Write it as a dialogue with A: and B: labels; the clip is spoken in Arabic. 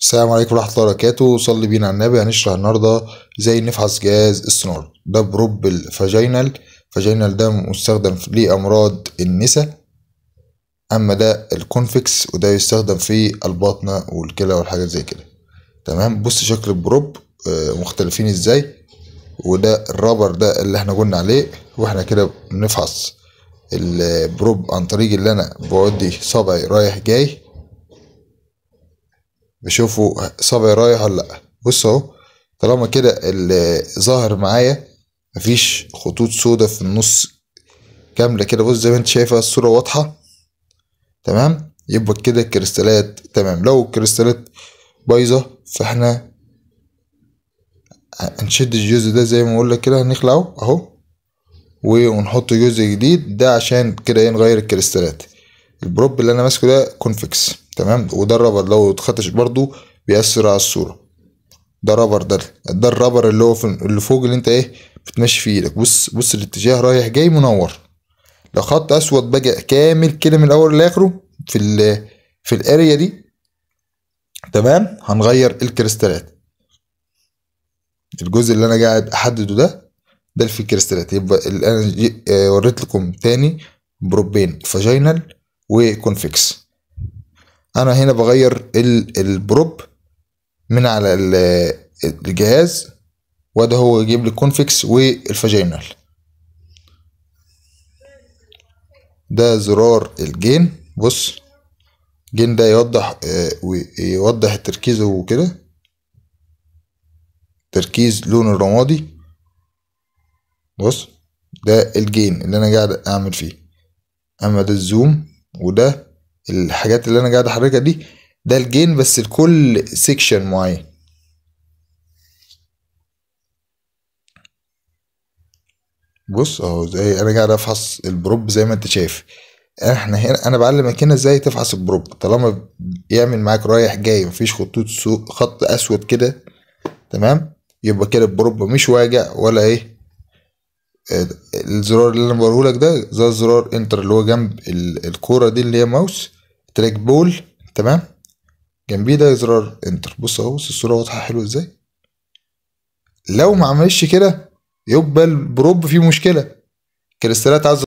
A: السلام عليكم ورحمة الله وبركاته. صلي بينا على النبي هنشرح النهاردة إزاي نفحص جهاز السونار ده probe ال vaginal. vaginal ده مستخدم لأمراض النساء أما ده ال convex وده يستخدم في الباطنة والكلى والحاجات زي كده. تمام؟ بص شكل ال probe آه، مختلفين إزاي. وده ال rubber ده اللي إحنا قلنا عليه وإحنا كده بنفحص ال probe عن طريق اللي أنا بودي صبعي رايح جاي. بشوفوا صبعي رايح ولا لأ. بص أهو طالما كده اللي ظاهر معايا مفيش خطوط سودا في النص كاملة كده. بص زي ما انت شايفة الصورة واضحة. تمام؟ يبقى كده الكريستالات تمام. لو الكريستالات بايظة فاحنا هنشد الجزء ده زي ما بقول لك كده هنخلعه أهو ونحط جزء جديد ده عشان كده إيه نغير الكريستالات. ال probe اللي أنا ماسكه ده convex تمام؟ وده ال rubber لو اتخدش برضو بيأثر على الصورة. ده rubber ده ده ال rubber اللي هو في اللي فوق اللي انت إيه بتمشي فيه إيدك. بص بص الاتجاه رايح جاي منور. لو خط أسود بقى كامل كده من الأول لآخره في ال في ال area دي. تمام؟ هنغير ال crystalات. الجزء اللي أنا قاعد أحدده ده ده اللي فيه ال crystalات. يبقى اللي أنا آه، وريت لكم تاني probeين vaginal و convex أنا هنا بغير ال- ال probe من على ال- الجهاز وده هو يجيب لي ال convex وال vaginal ده زرار ال gain بص ال gain ده يوضح آه، ويوضح التركيز وكده تركيز لون الرمادي. بص ده ال gain اللي أنا قاعد أعمل فيه. أما ده ال zoom وده الحاجات اللي أنا قاعد أحركها دي ده ال gain بس لكل section معين. بص أهو زي أنا قاعد أفحص ال probe زي ما أنت شايف. إحنا هنا أنا بعلمك هنا إزاي تفحص ال probe. طالما يعمل معاك رايح جاي مفيش خطوط سو خط أسود كده تمام؟ يبقى كده ال probe مش واقع ولا إيه. آه، الزرار اللي أنا بقوله لك ده زي زرار enter اللي هو جنب ال- الكورة دي اللي هي mouse. track ball تمام؟ جنبيه ده زرار enter بص أهو بص الصورة واضحة حلوة إزاي. لو ما عملش كده يبقى ال probe فيه مشكلة. crystalات عايزة